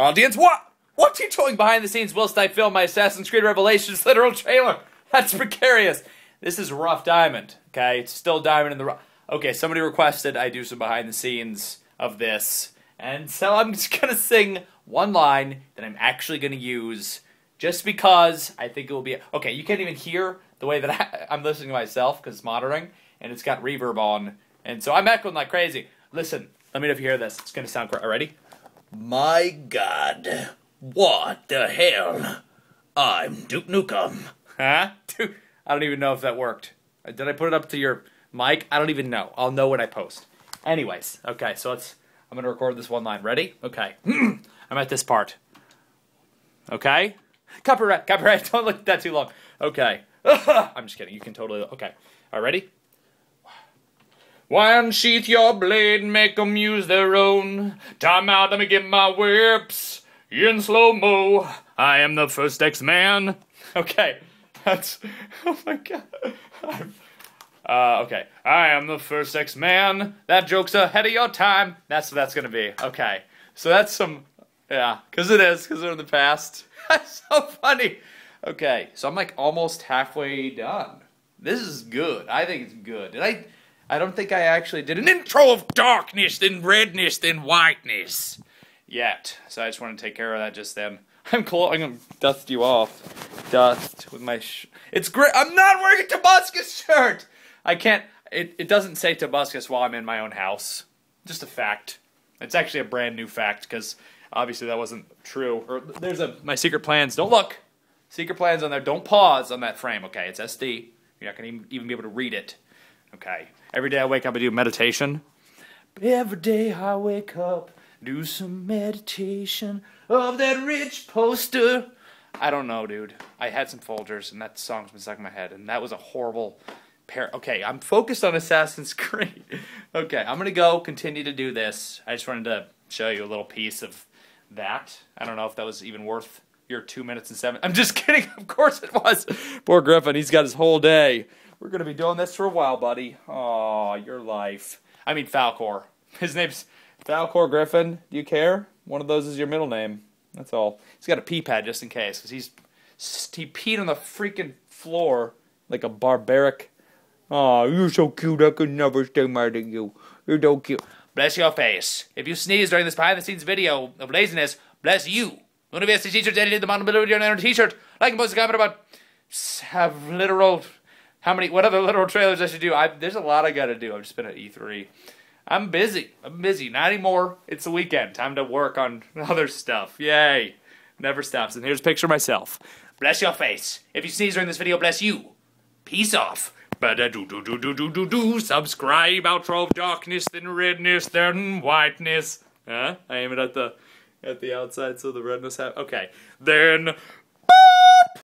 Audience, what? What are you doing behind the scenes whilst I film my Assassin's Creed Revelations literal trailer? That's precarious. This is rough diamond, okay? It's still diamond in the rough. Okay, somebody requested I do some behind the scenes of this. And so I'm just gonna sing one line that I'm actually gonna use just because I think it will be. Okay, you can't even hear the way that I, am listening to myself because it's monitoring and it's got reverb on. And so I'm echoing like crazy. Listen, let me know if you hear this. It's gonna sound great. Ready? My God, what the hell? I'm Duke Nukem. Huh? Dude, I don't even know if that worked. Uh, did I put it up to your mic? I don't even know. I'll know when I post. Anyways, okay, so let's. I'm gonna record this one line. Ready? Okay. I'm at this part. Okay. Copyright. Copyright. Don't look at that too long. Okay. I'm just kidding. You can totally. Okay. All right, ready? One unsheath your blade, and make 'em use their own. Time out, let me get my whips in slow mo. I am the first X Man. Okay, that's. Oh my god. Uh, okay, I am the first X Man. That joke's ahead of your time. That's what that's gonna be. Okay, so that's some. Yeah, because it is, because they're in the past. that's so funny. Okay, so I'm like almost halfway done. This is good. I think it's good. Did I? I don't think I actually did an intro of darkness, then redness, then whiteness yet. So I just want to take care of that just then. I'm cool. I'm gonna dust you off. Dust with my. It's great. I'm not wearing a Tobuscus shirt. I can't. It it doesn't say Tobuscus while I'm in my own house. Just a fact. It's actually a brand new fact because obviously that wasn't true. Or there's a my secret plans. Don't look. Secret plans on there. Don't pause on that frame. Okay, it's SD. You're not gonna even be able to read it. Okay. Every day I wake up, I do meditation. Every day I wake up, do some meditation of that rich poster. I don't know, dude. I had some Folgers, and that song's been stuck in my head, and that was a horrible pair. Okay, I'm focused on Assassin's Creed. okay, I'm gonna go continue to do this. I just wanted to show you a little piece of that. I don't know if that was even worth your two minutes and seven. I'm just kidding. Of course it was. Poor Griffin. He's got his whole day. We're gonna be doing this for a while, buddy. Oh, your life. I mean Falcor. His name's Falcor Griffin. Do you care? One of those is your middle name. That's all. He's got a pee pad just in case, because he's he peed on the freaking floor like a barbaric. Oh, you're so cute. I could never stay mad at you. You're so cute. Bless your face. If you sneeze during this behind the scenes video of laziness, bless you. One of your t-shirts edited the bottom of your t-shirt. Like and post a comment about have literal how many? What other literal trailers I should do? I there's a lot I got to do. I've just been at E3. I'm busy. I'm busy. Not anymore. It's the weekend. Time to work on other stuff. Yay! Never stops. And here's a picture of myself. Bless your face. If you sneeze during this video, bless you. Peace off. But do do do do do do do. Subscribe. Outro of darkness, then redness, then whiteness. Huh? I aim it at the at the outside so the redness have. Okay. Then.